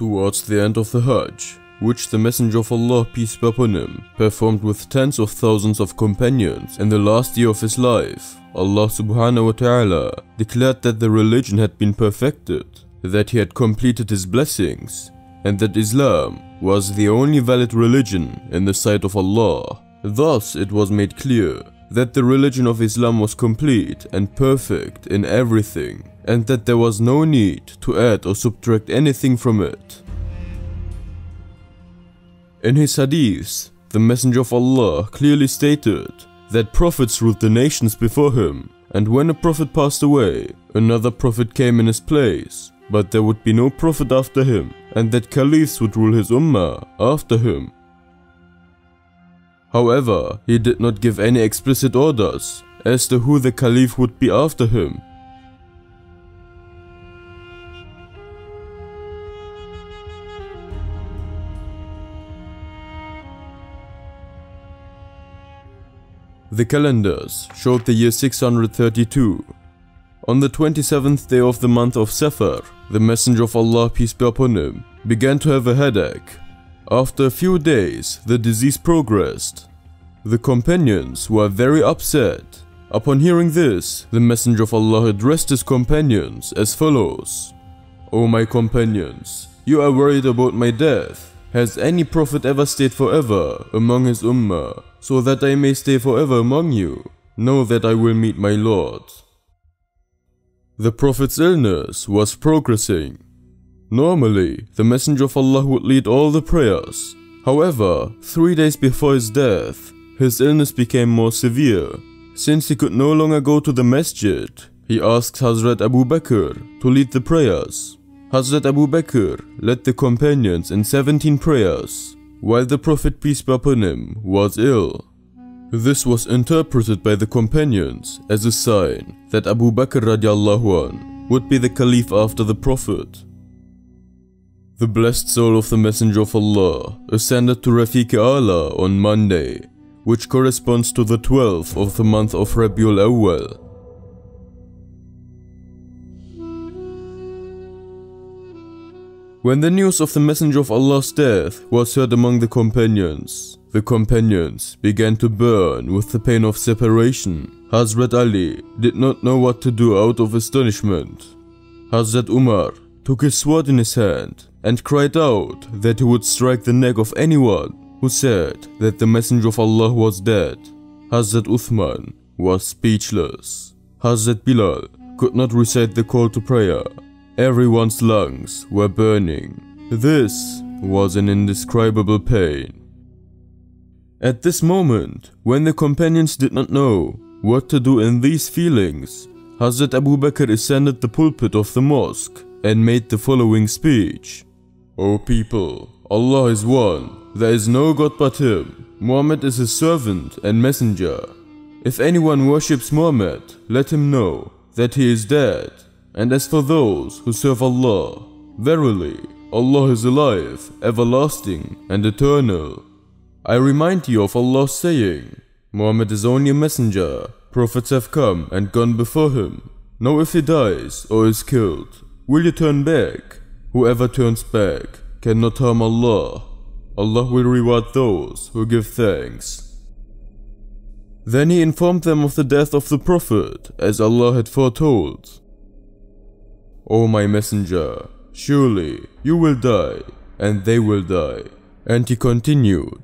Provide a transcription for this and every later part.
Towards the end of the Hajj, which the Messenger of Allah, peace be upon him, performed with tens of thousands of companions in the last year of his life, Allah subhanahu wa ta'ala declared that the religion had been perfected, that he had completed his blessings, and that Islam was the only valid religion in the sight of Allah. Thus it was made clear that the religion of Islam was complete and perfect in everything, and that there was no need to add or subtract anything from it. In his hadiths, the Messenger of Allah clearly stated that prophets ruled the nations before him, and when a prophet passed away, another prophet came in his place, but there would be no prophet after him, and that caliphs would rule his ummah after him. However, he did not give any explicit orders as to who the caliph would be after him. The calendars showed the year 632. On the 27th day of the month of Safar, the Messenger of Allah, peace be upon him, began to have a headache. After a few days, the disease progressed. The companions were very upset. Upon hearing this, the Messenger of Allah addressed his companions as follows. O my companions, you are worried about my death. Has any prophet ever stayed forever among his ummah, so that I may stay forever among you? Know that I will meet my Lord. The prophet's illness was progressing. Normally, the Messenger of Allah would lead all the prayers. However, three days before his death, his illness became more severe. Since he could no longer go to the masjid, he asked Hazrat Abu Bakr to lead the prayers. Hazrat Abu Bakr led the companions in 17 prayers, while the Prophet peace be upon him was ill. This was interpreted by the companions as a sign that Abu Bakr radiallahu an would be the caliph after the Prophet. The blessed soul of the Messenger of Allah ascended to Rafiq Allah on Monday, which corresponds to the 12th of the month of Rabiul Awwal. When the news of the Messenger of Allah's death was heard among the companions, the companions began to burn with the pain of separation. Hazrat Ali did not know what to do out of astonishment. Hazrat Umar took his sword in his hand and cried out that he would strike the neck of anyone who said that the Messenger of Allah was dead. Hazrat Uthman was speechless. Hazrat Bilal could not recite the call to prayer Everyone's lungs were burning. This was an indescribable pain. At this moment, when the companions did not know what to do in these feelings, Hazrat Abu Bakr ascended the pulpit of the mosque and made the following speech. O people, Allah is one, there is no God but Him. Muhammad is His servant and messenger. If anyone worships Muhammad, let him know that he is dead and as for those who serve Allah, verily, Allah is alive, everlasting, and eternal. I remind you of Allah's saying, Muhammad is only a messenger, prophets have come and gone before him. Now if he dies or is killed, will you turn back? Whoever turns back cannot harm Allah. Allah will reward those who give thanks. Then he informed them of the death of the Prophet, as Allah had foretold. O my messenger, surely you will die, and they will die. And he continued,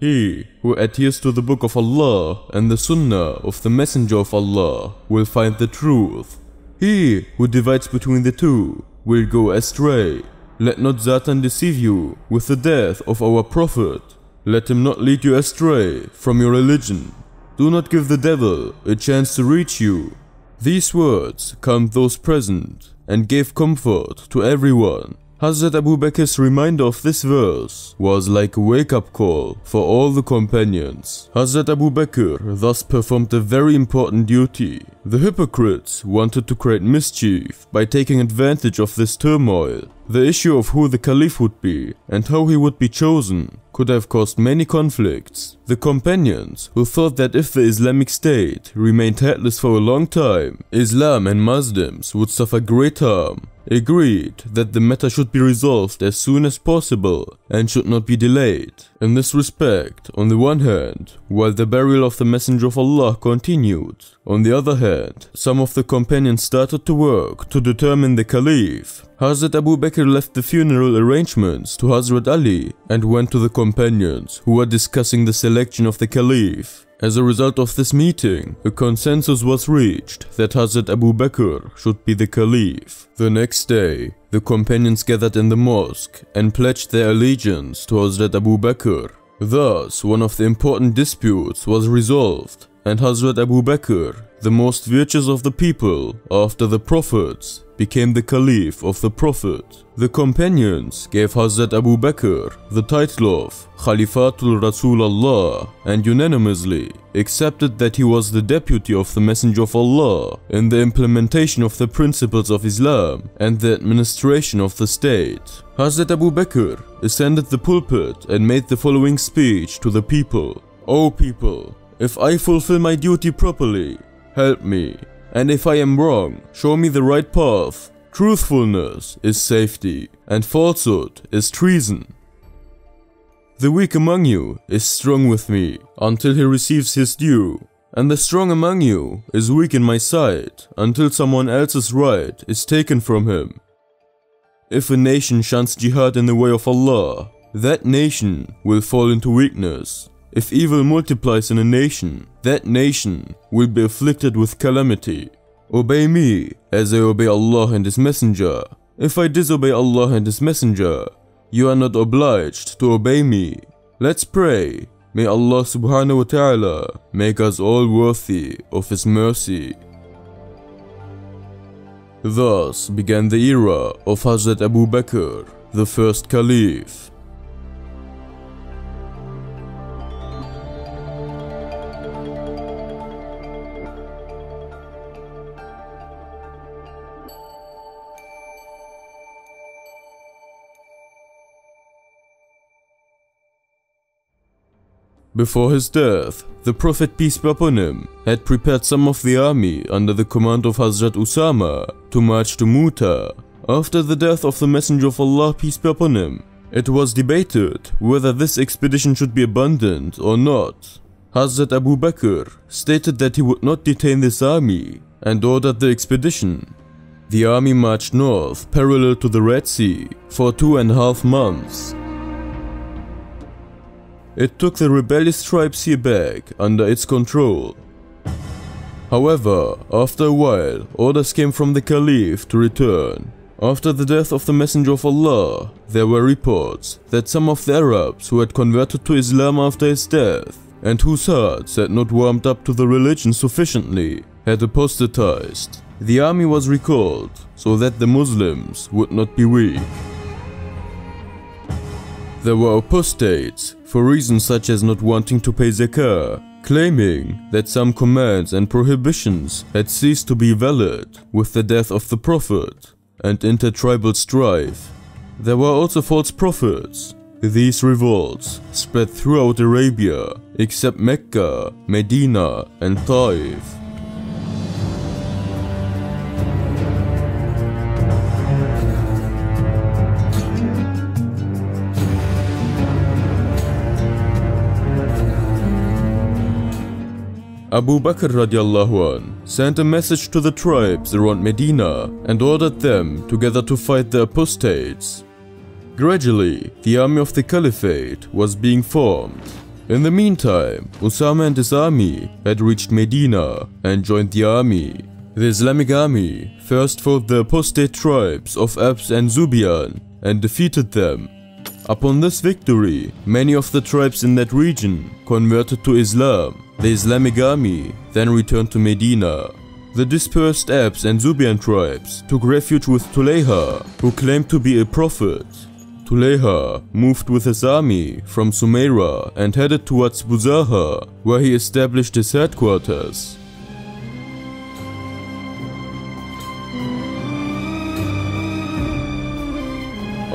He who adheres to the book of Allah and the sunnah of the messenger of Allah will find the truth. He who divides between the two will go astray. Let not Satan deceive you with the death of our prophet. Let him not lead you astray from your religion. Do not give the devil a chance to reach you. These words calmed those present and gave comfort to everyone. Hazrat Abu Bakr's reminder of this verse was like a wake-up call for all the companions. Hazrat Abu Bakr thus performed a very important duty. The hypocrites wanted to create mischief by taking advantage of this turmoil. The issue of who the caliph would be and how he would be chosen could have caused many conflicts. The companions, who thought that if the Islamic State remained headless for a long time, Islam and Muslims would suffer great harm, agreed that the matter should be resolved as soon as possible and should not be delayed. In this respect, on the one hand, while the burial of the Messenger of Allah continued, on the other hand, some of the companions started to work to determine the Caliph. Hazrat Abu Bakr left the funeral arrangements to Hazrat Ali and went to the companions who were discussing the selection of the Caliph. As a result of this meeting, a consensus was reached that Hazrat Abu Bakr should be the Caliph. The next day, the companions gathered in the mosque and pledged their allegiance to Hazrat Abu Bakr. Thus, one of the important disputes was resolved, and Hazrat Abu Bakr, the most virtuous of the people after the prophets, became the Caliph of the Prophet. The companions gave Hazrat Abu Bakr the title of Khalifatul Rasulullah and unanimously accepted that he was the deputy of the Messenger of Allah in the implementation of the principles of Islam and the administration of the state. Hazrat Abu Bakr ascended the pulpit and made the following speech to the people. O people, if I fulfill my duty properly, help me and if I am wrong, show me the right path. Truthfulness is safety, and falsehood is treason. The weak among you is strong with me until he receives his due, and the strong among you is weak in my sight until someone else's right is taken from him. If a nation shuns jihad in the way of Allah, that nation will fall into weakness if evil multiplies in a nation, that nation will be afflicted with calamity. Obey me as I obey Allah and His Messenger. If I disobey Allah and His Messenger, you are not obliged to obey me. Let's pray. May Allah subhanahu wa ta'ala make us all worthy of His mercy. Thus began the era of Hazrat Abu Bakr, the first Caliph. Before his death, the Prophet peace be upon him had prepared some of the army under the command of Hazrat Usama to march to Muta. After the death of the Messenger of Allah peace be upon him, it was debated whether this expedition should be abandoned or not. Hazrat Abu Bakr stated that he would not detain this army and ordered the expedition. The army marched north parallel to the Red Sea for two and a half months it took the rebellious tribes here back under its control. However, after a while, orders came from the Caliph to return. After the death of the Messenger of Allah, there were reports that some of the Arabs who had converted to Islam after his death and whose hearts had not warmed up to the religion sufficiently had apostatized. The army was recalled so that the Muslims would not be weak. There were apostates for reasons such as not wanting to pay zakah, claiming that some commands and prohibitions had ceased to be valid with the death of the Prophet, and intertribal strife. There were also false prophets. These revolts spread throughout Arabia except Mecca, Medina, and Taif. Abu Bakr radiallahu an sent a message to the tribes around Medina and ordered them together to fight the apostates. Gradually, the army of the caliphate was being formed. In the meantime, Usama and his army had reached Medina and joined the army. The Islamic army first fought the apostate tribes of Abs and Zubian and defeated them. Upon this victory, many of the tribes in that region converted to Islam the Islamic army then returned to Medina. The dispersed Abs and Zubian tribes took refuge with Tulayha, who claimed to be a prophet. Tulayha moved with his army from Sumaira and headed towards Buzaha, where he established his headquarters.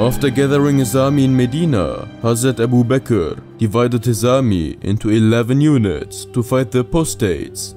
After gathering his army in Medina, Hazrat Abu Bakr divided his army into 11 units to fight the apostates.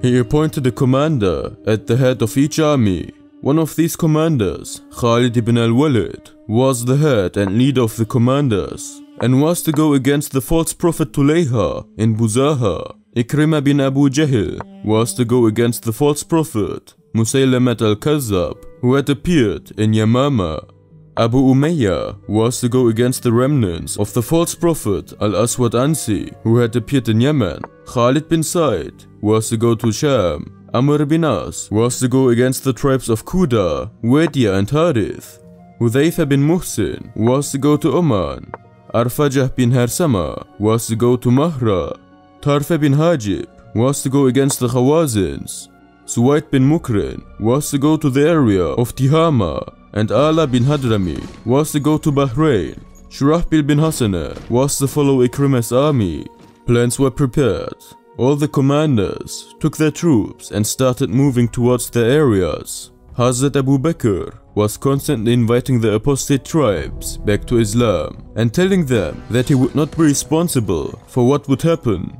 He appointed a commander at the head of each army, One of these commanders, Khalid ibn al-Walid, was the head and leader of the commanders and was to go against the false prophet Tulayha in Buzaha. Ikrimah bin Abu Jahl was to go against the false prophet Musaylamat al-Kazzab who had appeared in Yamama. Abu Umayyah was to go against the remnants of the false prophet Al-Aswad Ansi who had appeared in Yemen. Khalid bin Said was to go to Sham. Amr bin As was to go against the tribes of Kuda, Wadia and Harith. Hudayfa bin Muhsin was to go to Oman. Arfajah bin Harsama was to go to Mahra. Tarfa bin Hajib was to go against the Khawazins. Suwaid bin Mukrin was to go to the area of Tihama and Ala bin Hadrami was to go to Bahrain. Shurahbil bin Hassana was to follow Ikrimah's army. Plans were prepared. All the commanders took their troops and started moving towards their areas. Hazrat Abu Bakr was constantly inviting the apostate tribes back to Islam and telling them that he would not be responsible for what would happen.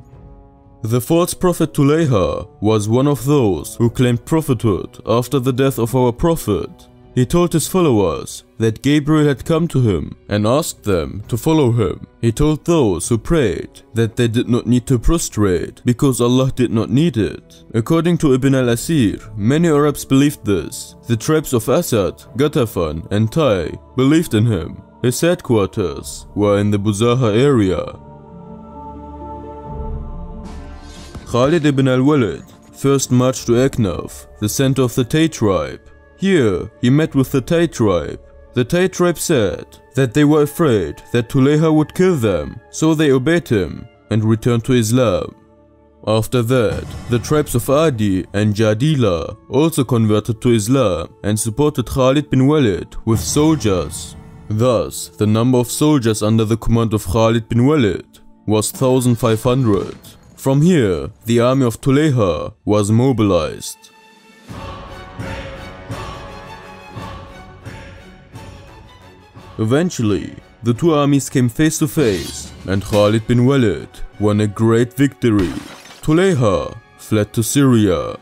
The false prophet Tulayha was one of those who claimed prophethood after the death of our prophet. He told his followers that Gabriel had come to him and asked them to follow him. He told those who prayed that they did not need to prostrate because Allah did not need it. According to Ibn al-Asir, many Arabs believed this. The tribes of Asad, Ghatafan and Tai believed in him. His headquarters were in the Buzaha area. Khalid ibn al-Walid first marched to Eknaf, the center of the Tay tribe. Here, he met with the Tay tribe. The Tay tribe said that they were afraid that Tulayha would kill them, so they obeyed him and returned to Islam. After that, the tribes of Adi and Jadila also converted to Islam and supported Khalid bin Walid with soldiers. Thus, the number of soldiers under the command of Khalid bin Walid was 1500. From here, the army of Tulayha was mobilized. Eventually, the two armies came face to face and Khalid bin Walid won a great victory. Tulayha fled to Syria.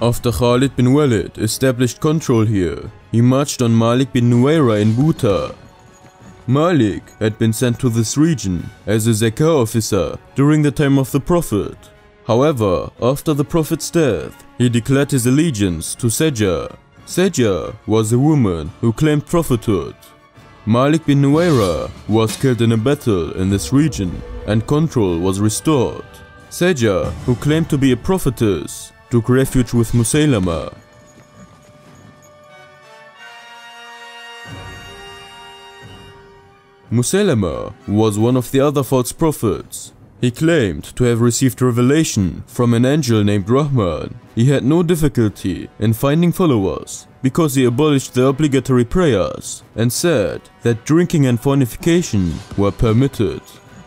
After Khalid bin Walid established control here, he marched on Malik bin Nuwayra in Buta. Malik had been sent to this region as a Zakah officer during the time of the Prophet. However, after the Prophet's death, he declared his allegiance to Seja. Seja was a woman who claimed prophethood. Malik bin Nuwayra was killed in a battle in this region and control was restored. Seja, who claimed to be a prophetess, took refuge with Musaylama. Musaylama was one of the other false prophets. He claimed to have received revelation from an angel named Rahman. He had no difficulty in finding followers because he abolished the obligatory prayers and said that drinking and fornication were permitted.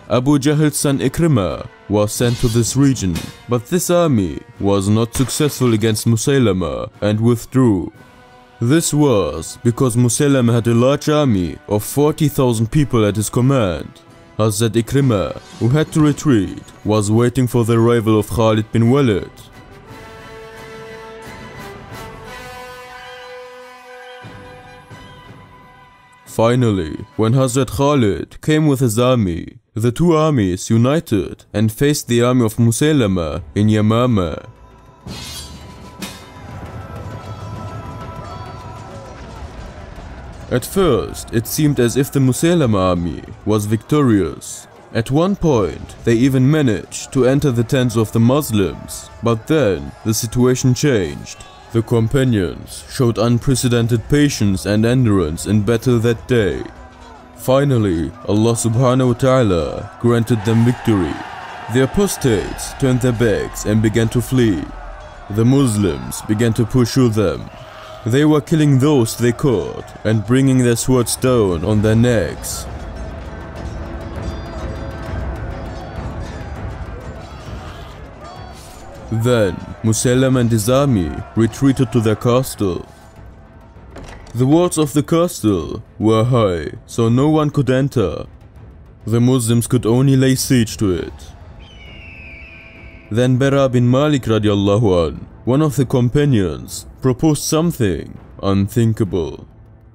Abu Jahl's son Ikrimah was sent to this region, but this army was not successful against Musaylama and withdrew. This was because Musaylama had a large army of 40,000 people at his command. Hazrat Ikrimah, who had to retreat, was waiting for the arrival of Khalid bin Walid. Finally, when Hazrat Khalid came with his army, the two armies united and faced the army of Musaylama in Yamama. At first, it seemed as if the Musaylama army was victorious. At one point, they even managed to enter the tents of the Muslims, but then the situation changed. The companions showed unprecedented patience and endurance in battle that day. Finally, Allah subhanahu wa ta'ala granted them victory. The apostates turned their backs and began to flee. The Muslims began to pursue them. They were killing those they caught and bringing their swords down on their necks. Then, Musaylama and his army retreated to their castle. The walls of the castle were high, so no one could enter. The Muslims could only lay siege to it. Then Bara bin Malik radiallahu an, one of the companions, proposed something unthinkable.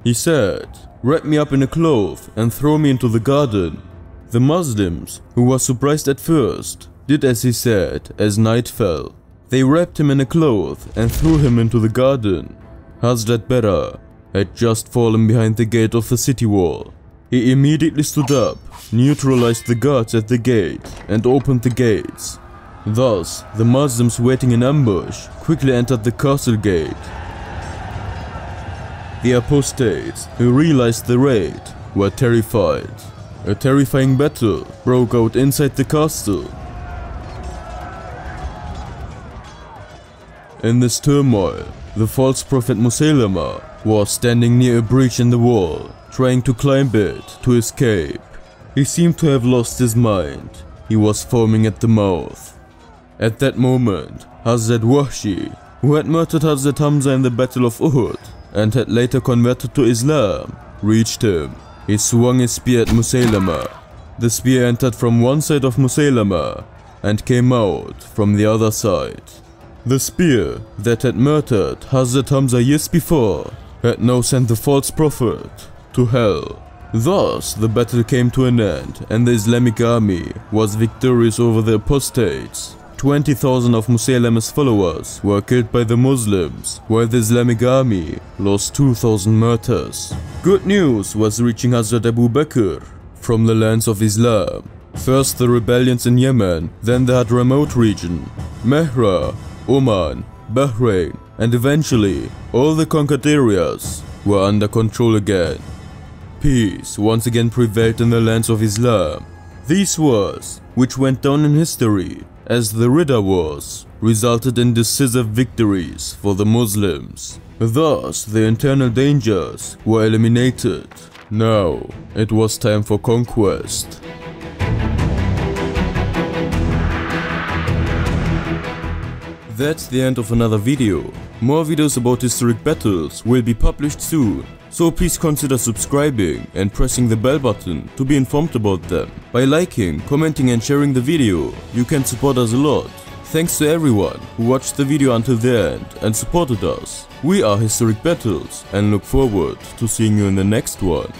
He said, Wrap me up in a cloth and throw me into the garden. The Muslims, who were surprised at first, did as he said as night fell. They wrapped him in a cloth and threw him into the garden. Hazrat Bera had just fallen behind the gate of the city wall. He immediately stood up, neutralized the guards at the gate, and opened the gates. Thus, the Muslims waiting in ambush quickly entered the castle gate. The apostates, who realized the raid, were terrified. A terrifying battle broke out inside the castle. In this turmoil, the false prophet Musaylama was standing near a breach in the wall, trying to climb it to escape. He seemed to have lost his mind. He was foaming at the mouth. At that moment, Hazrat Wahshi, who had murdered Hazrat Hamza in the Battle of Uhud and had later converted to Islam, reached him. He swung his spear at Musaylama. The spear entered from one side of Musaylama and came out from the other side. The spear that had murdered Hazrat Hamza years before had now sent the false prophet to hell. Thus, the battle came to an end and the Islamic army was victorious over the apostates. 20,000 of Musaylama's followers were killed by the Muslims, while the Islamic army lost 2,000 martyrs. Good news was reaching Hazrat Abu Bakr from the lands of Islam. First the rebellions in Yemen, then the Hadramaut region, Mehra, Oman, Bahrain, and eventually all the conquered areas were under control again. Peace once again prevailed in the lands of Islam. These wars, which went down in history as the Ridda Wars, resulted in decisive victories for the Muslims. Thus, the internal dangers were eliminated. Now, it was time for conquest. That's the end of another video. More videos about historic battles will be published soon, so please consider subscribing and pressing the bell button to be informed about them. By liking, commenting and sharing the video, you can support us a lot. Thanks to everyone who watched the video until the end and supported us. We are Historic Battles and look forward to seeing you in the next one.